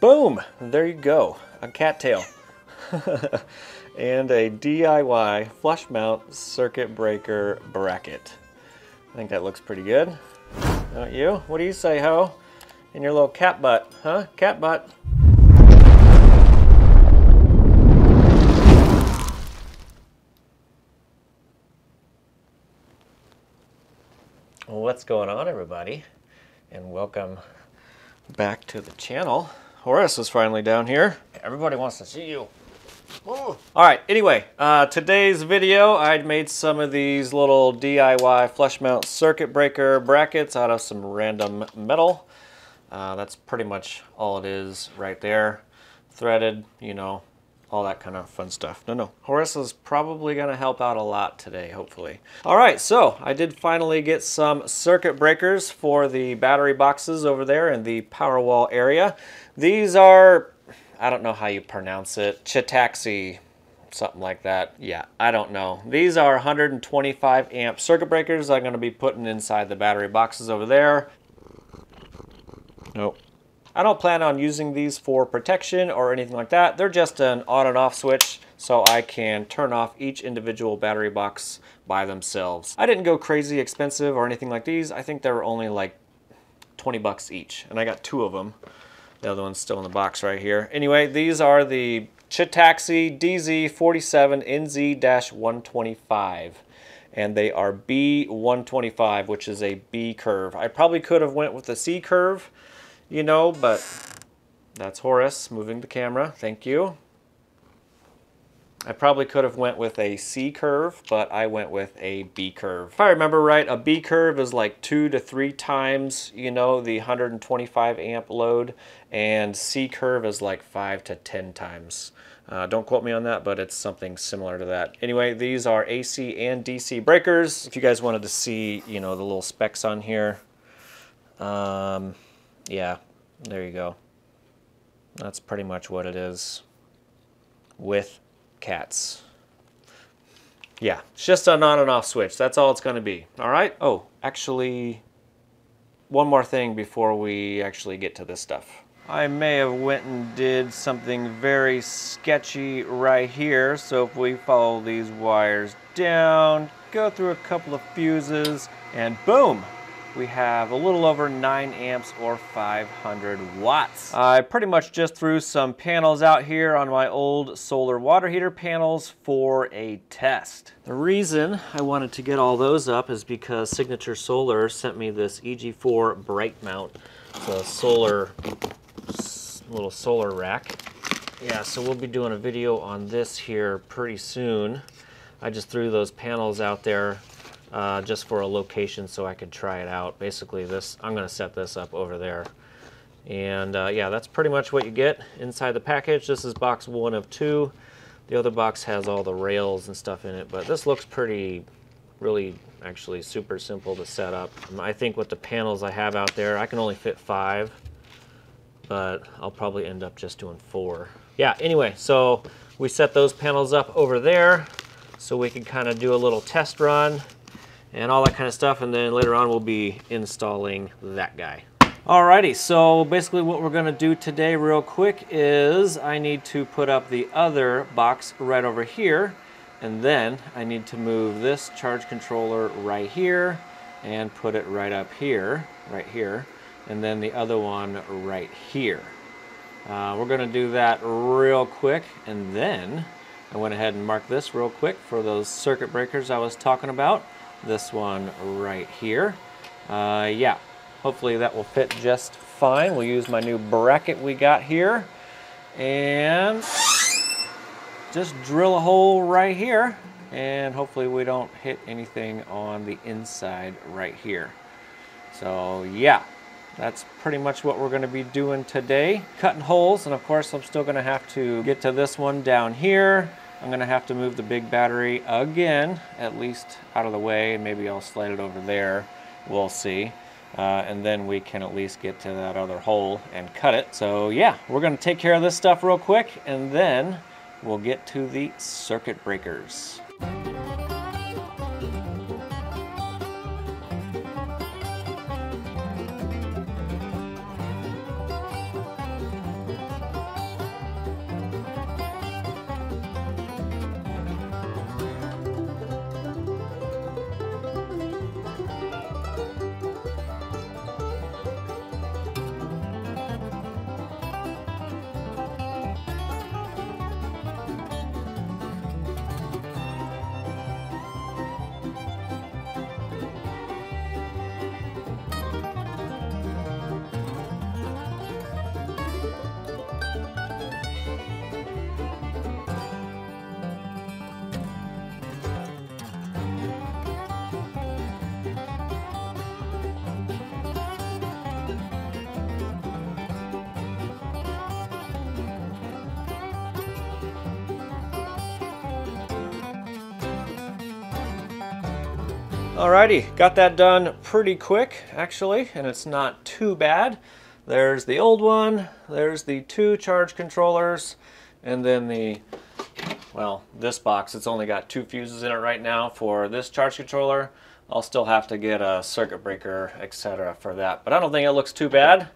boom, there you go, a cattail. and a DIY flush mount circuit breaker bracket. I think that looks pretty good. Don't you? What do you say, Ho? In your little cat butt, huh? Cat butt. What's going on, everybody? And welcome back to the channel. Horace is finally down here. Everybody wants to see you. All right, anyway, uh, today's video, I'd made some of these little DIY flush mount circuit breaker brackets out of some random metal. Uh, that's pretty much all it is right there. Threaded, you know, all that kind of fun stuff. No, no, Horace is probably going to help out a lot today, hopefully. All right, so I did finally get some circuit breakers for the battery boxes over there in the power wall area. These are I don't know how you pronounce it, Chitaxi, something like that. Yeah, I don't know. These are 125 amp circuit breakers I'm going to be putting inside the battery boxes over there. Nope. I don't plan on using these for protection or anything like that. They're just an on and off switch so I can turn off each individual battery box by themselves. I didn't go crazy expensive or anything like these. I think they were only like 20 bucks each and I got two of them. The other one's still in the box right here. Anyway, these are the Chitaxi DZ47NZ-125 and they are B125 which is a B curve. I probably could have went with a C curve, you know, but that's Horace moving the camera. Thank you. I probably could have went with a C curve, but I went with a B curve. If I remember right, a B curve is like two to three times, you know, the 125 amp load, and C curve is like five to 10 times. Uh, don't quote me on that, but it's something similar to that. Anyway, these are AC and DC breakers. If you guys wanted to see, you know, the little specs on here, um, yeah, there you go. That's pretty much what it is with cats. Yeah, it's just an on and off switch. That's all it's going to be. All right? Oh, actually, one more thing before we actually get to this stuff. I may have went and did something very sketchy right here. So if we follow these wires down, go through a couple of fuses, and boom, we have a little over 9 amps or 500 watts. I pretty much just threw some panels out here on my old solar water heater panels for a test. The reason I wanted to get all those up is because Signature Solar sent me this EG4 BrightMount. It's a solar, little solar rack. Yeah, so we'll be doing a video on this here pretty soon. I just threw those panels out there uh, just for a location so I could try it out. Basically this, I'm gonna set this up over there. And uh, yeah, that's pretty much what you get inside the package. This is box one of two. The other box has all the rails and stuff in it, but this looks pretty, really actually super simple to set up. I think with the panels I have out there, I can only fit five, but I'll probably end up just doing four. Yeah, anyway, so we set those panels up over there so we can kind of do a little test run and all that kind of stuff. And then later on, we'll be installing that guy. Alrighty, so basically what we're gonna do today real quick is I need to put up the other box right over here and then I need to move this charge controller right here and put it right up here, right here, and then the other one right here. Uh, we're gonna do that real quick and then I went ahead and marked this real quick for those circuit breakers I was talking about this one right here. Uh, yeah, hopefully that will fit just fine. We'll use my new bracket we got here and just drill a hole right here and hopefully we don't hit anything on the inside right here. So yeah, that's pretty much what we're gonna be doing today. Cutting holes, and of course I'm still gonna have to get to this one down here I'm gonna have to move the big battery again, at least out of the way, maybe I'll slide it over there. We'll see. Uh, and then we can at least get to that other hole and cut it. So yeah, we're gonna take care of this stuff real quick, and then we'll get to the circuit breakers. Alrighty, got that done pretty quick actually, and it's not too bad. There's the old one, there's the two charge controllers, and then the, well, this box, it's only got two fuses in it right now for this charge controller. I'll still have to get a circuit breaker, etc. for that, but I don't think it looks too bad.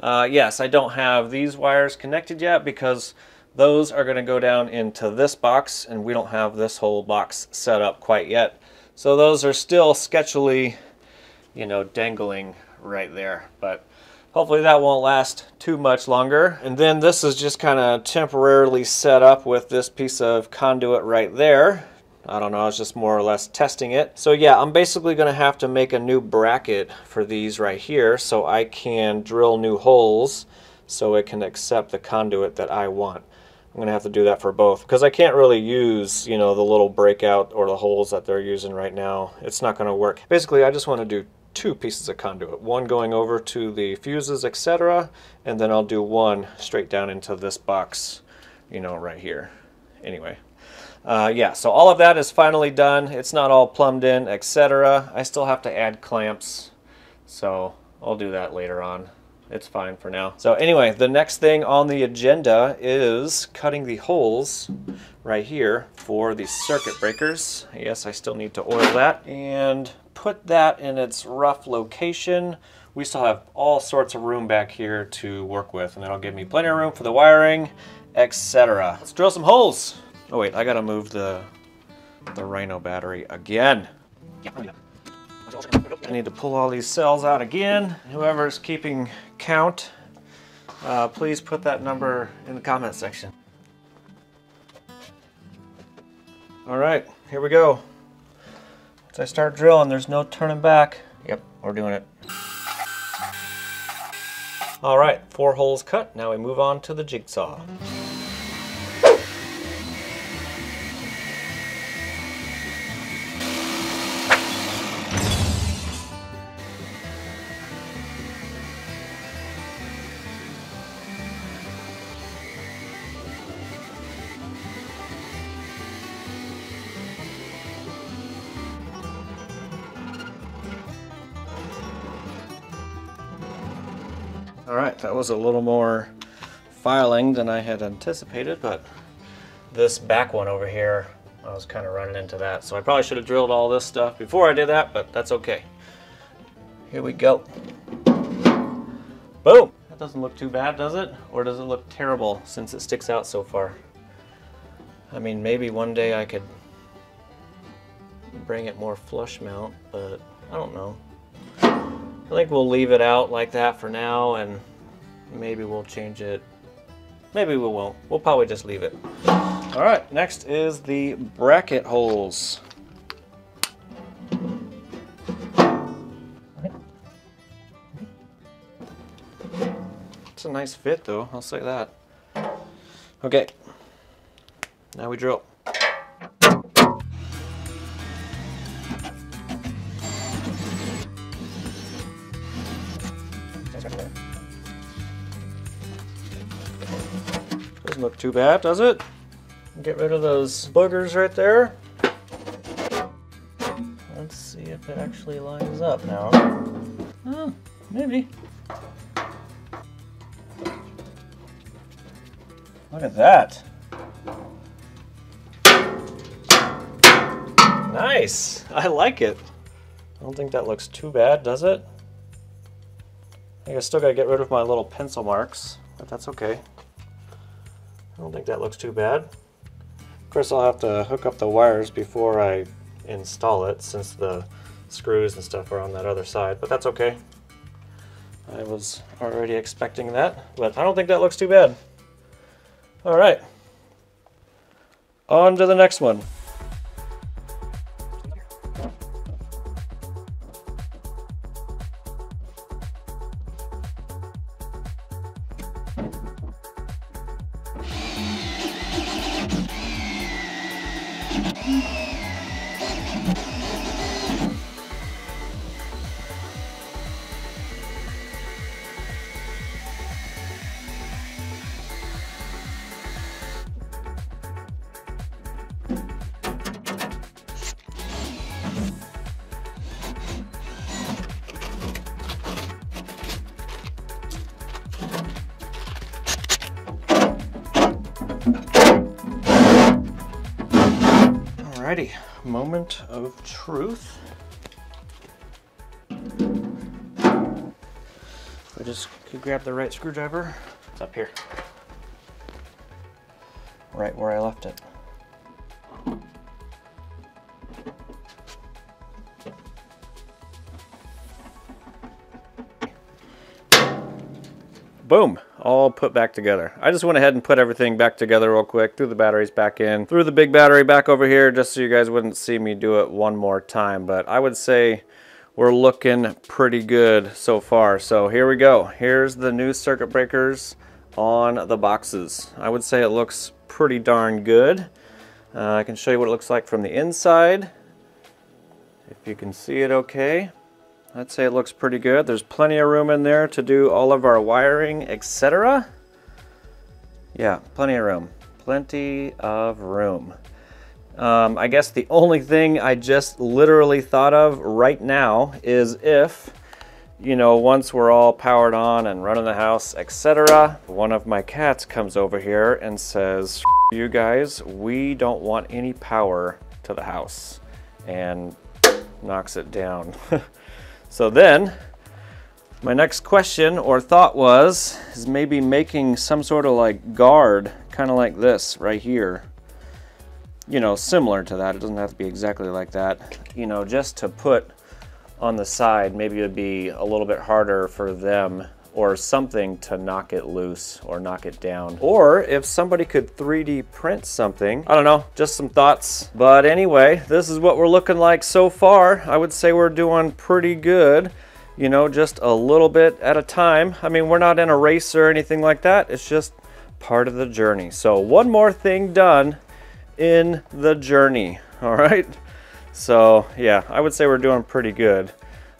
Uh, yes, I don't have these wires connected yet because those are going to go down into this box, and we don't have this whole box set up quite yet. So those are still sketchily, you know, dangling right there. But hopefully that won't last too much longer. And then this is just kind of temporarily set up with this piece of conduit right there. I don't know, I was just more or less testing it. So yeah, I'm basically going to have to make a new bracket for these right here so I can drill new holes so it can accept the conduit that I want. I'm going to have to do that for both because I can't really use, you know, the little breakout or the holes that they're using right now. It's not going to work. Basically, I just want to do two pieces of conduit. One going over to the fuses, etc. And then I'll do one straight down into this box, you know, right here. Anyway. Uh, yeah, so all of that is finally done. It's not all plumbed in, etc. I still have to add clamps, so I'll do that later on it's fine for now. So anyway, the next thing on the agenda is cutting the holes right here for the circuit breakers. Yes, I still need to oil that and put that in its rough location. We still have all sorts of room back here to work with and that'll give me plenty of room for the wiring, etc. Let's drill some holes. Oh wait, I gotta move the, the Rhino battery again. I need to pull all these cells out again. Whoever's keeping count, uh, please put that number in the comment section. All right, here we go. Once I start drilling, there's no turning back. Yep, we're doing it. All right, four holes cut. Now we move on to the jigsaw. Alright, that was a little more filing than I had anticipated, but this back one over here, I was kind of running into that. So I probably should have drilled all this stuff before I did that, but that's okay. Here we go. Boom! That doesn't look too bad, does it? Or does it look terrible since it sticks out so far? I mean, maybe one day I could bring it more flush mount, but I don't know. I think we'll leave it out like that for now and maybe we'll change it. Maybe we won't. We'll probably just leave it. All right, next is the bracket holes. It's a nice fit though, I'll say that. Okay, now we drill. Doesn't look too bad, does it? Get rid of those boogers right there. Let's see if it actually lines up now. Oh, maybe. Look at that. Nice. I like it. I don't think that looks too bad, does it? I think I still gotta get rid of my little pencil marks, but that's okay. I don't think that looks too bad. Of course I'll have to hook up the wires before I install it since the screws and stuff are on that other side, but that's okay. I was already expecting that, but I don't think that looks too bad. Alright. On to the next one. 嗯 moment of truth. I just could grab the right screwdriver. It's up here. Right where I left it. boom, all put back together. I just went ahead and put everything back together real quick, threw the batteries back in, threw the big battery back over here just so you guys wouldn't see me do it one more time. But I would say we're looking pretty good so far. So here we go. Here's the new circuit breakers on the boxes. I would say it looks pretty darn good. Uh, I can show you what it looks like from the inside. If you can see it okay. I'd say it looks pretty good. There's plenty of room in there to do all of our wiring, etc. Yeah, plenty of room. Plenty of room. Um, I guess the only thing I just literally thought of right now is if, you know, once we're all powered on and running the house, etc., one of my cats comes over here and says, you guys, we don't want any power to the house, and knocks it down. So then, my next question or thought was, is maybe making some sort of like guard, kind of like this right here. You know, similar to that. It doesn't have to be exactly like that. You know, just to put on the side, maybe it'd be a little bit harder for them or something to knock it loose or knock it down. Or if somebody could 3D print something, I don't know, just some thoughts. But anyway, this is what we're looking like so far. I would say we're doing pretty good, you know, just a little bit at a time. I mean, we're not in a race or anything like that. It's just part of the journey. So one more thing done in the journey, all right? So yeah, I would say we're doing pretty good.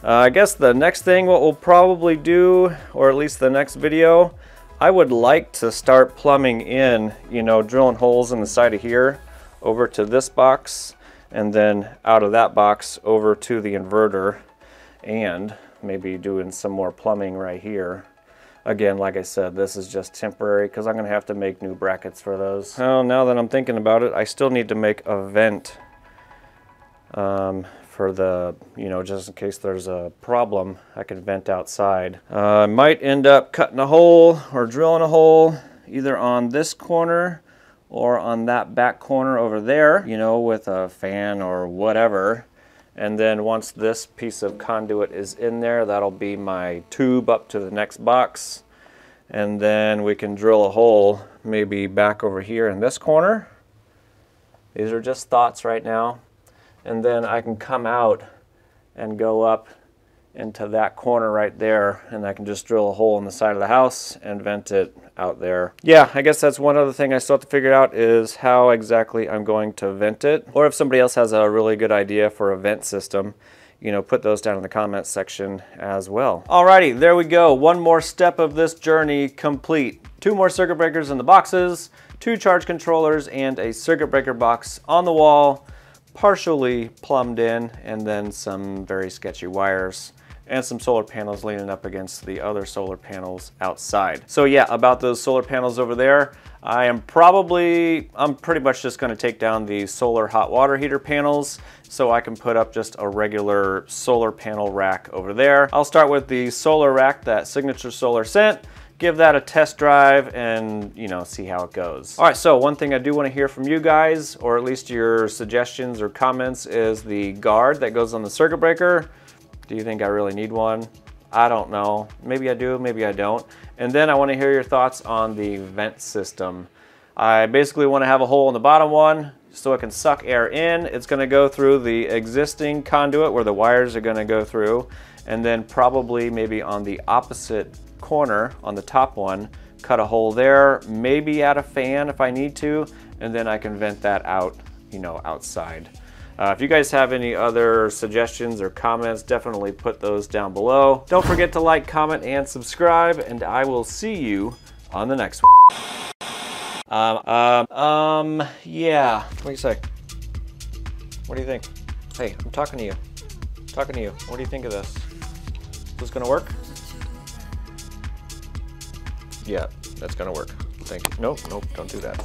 Uh, I guess the next thing what we'll probably do, or at least the next video, I would like to start plumbing in, you know, drilling holes in the side of here over to this box and then out of that box over to the inverter and maybe doing some more plumbing right here. Again, like I said, this is just temporary because I'm going to have to make new brackets for those. Well, now that I'm thinking about it, I still need to make a vent um, for the, you know, just in case there's a problem, I can vent outside. Uh, I might end up cutting a hole or drilling a hole either on this corner or on that back corner over there, you know, with a fan or whatever. And then once this piece of conduit is in there, that'll be my tube up to the next box. And then we can drill a hole maybe back over here in this corner. These are just thoughts right now and then I can come out and go up into that corner right there and I can just drill a hole in the side of the house and vent it out there. Yeah, I guess that's one other thing I still have to figure out is how exactly I'm going to vent it. Or if somebody else has a really good idea for a vent system, you know, put those down in the comments section as well. Alrighty, there we go. One more step of this journey complete. Two more circuit breakers in the boxes, two charge controllers, and a circuit breaker box on the wall partially plumbed in and then some very sketchy wires and some solar panels leaning up against the other solar panels outside. So yeah, about those solar panels over there, I am probably, I'm pretty much just gonna take down the solar hot water heater panels so I can put up just a regular solar panel rack over there. I'll start with the solar rack that Signature Solar sent give that a test drive and you know see how it goes. All right, so one thing I do want to hear from you guys, or at least your suggestions or comments, is the guard that goes on the circuit breaker. Do you think I really need one? I don't know. Maybe I do, maybe I don't. And then I want to hear your thoughts on the vent system. I basically want to have a hole in the bottom one so it can suck air in. It's going to go through the existing conduit where the wires are going to go through and then probably maybe on the opposite corner on the top one, cut a hole there, maybe add a fan if I need to, and then I can vent that out, you know, outside. Uh, if you guys have any other suggestions or comments, definitely put those down below. Don't forget to like, comment, and subscribe, and I will see you on the next one. Um, um, um, yeah. What do you say? What do you think? Hey, I'm talking to you. I'm talking to you. What do you think of this? Is this gonna work? Yeah, that's gonna work. Thank you. Nope, nope, don't do that.